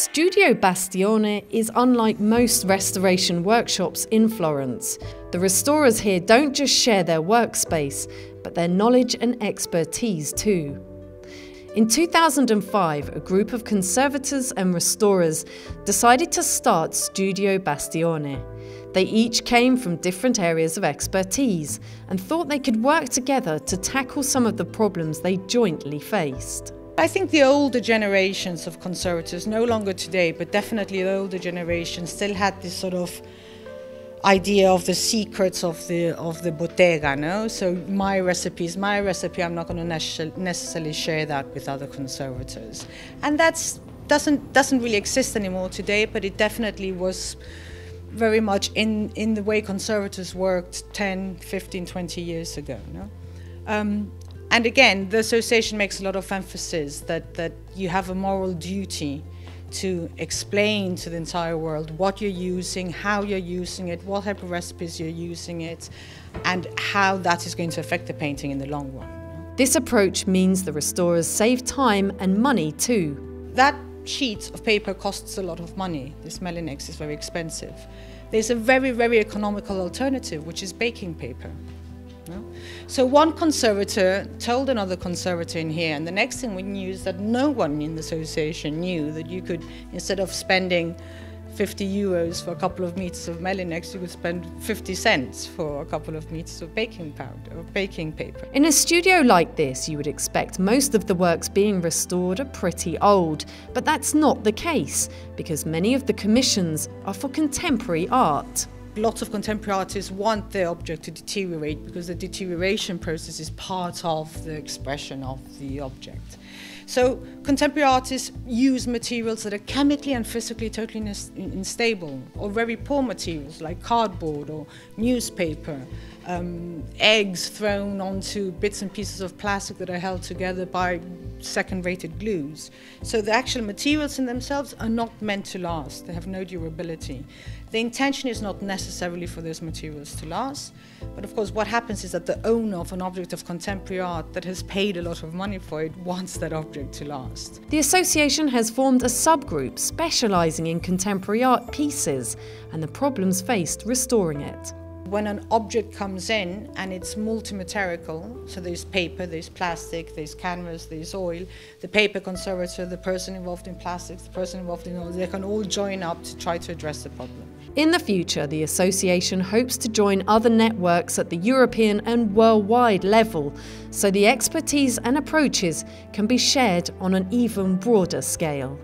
Studio Bastioni is unlike most restoration workshops in Florence. The restorers here don't just share their workspace, but their knowledge and expertise too. In 2005, a group of conservators and restorers decided to start Studio Bastioni. They each came from different areas of expertise and thought they could work together to tackle some of the problems they jointly faced. I think the older generations of conservators, no longer today, but definitely the older generation, still had this sort of idea of the secrets of the of the bottega. No, so my recipe is my recipe. I'm not going to necessarily share that with other conservators, and that's doesn't doesn't really exist anymore today. But it definitely was very much in in the way conservators worked 10, 15, 20 years ago. No. Um, and again, the association makes a lot of emphasis that, that you have a moral duty to explain to the entire world what you're using, how you're using it, what type of recipes you're using it, and how that is going to affect the painting in the long run. This approach means the restorers save time and money too. That sheet of paper costs a lot of money. This Melinex is very expensive. There's a very, very economical alternative, which is baking paper. So one conservator told another conservator in here, and the next thing we knew is that no one in the association knew that you could, instead of spending 50 euros for a couple of meters of Melinex, you could spend 50 cents for a couple of meters of baking powder or baking paper. In a studio like this, you would expect most of the works being restored are pretty old, but that's not the case because many of the commissions are for contemporary art lots of contemporary artists want their object to deteriorate because the deterioration process is part of the expression of the object. So contemporary artists use materials that are chemically and physically totally unstable, or very poor materials like cardboard or newspaper, um, eggs thrown onto bits and pieces of plastic that are held together by second-rated glues. So the actual materials in themselves are not meant to last. They have no durability. The intention is not necessarily for those materials to last, but of course what happens is that the owner of an object of contemporary art that has paid a lot of money for it wants that object to last. The association has formed a subgroup specialising in contemporary art pieces and the problems faced restoring it when an object comes in and it's multi-material, so there's paper, there's plastic, there's canvas, there's oil, the paper conservator, the person involved in plastics, the person involved in oil, they can all join up to try to address the problem. In the future, the association hopes to join other networks at the European and worldwide level, so the expertise and approaches can be shared on an even broader scale.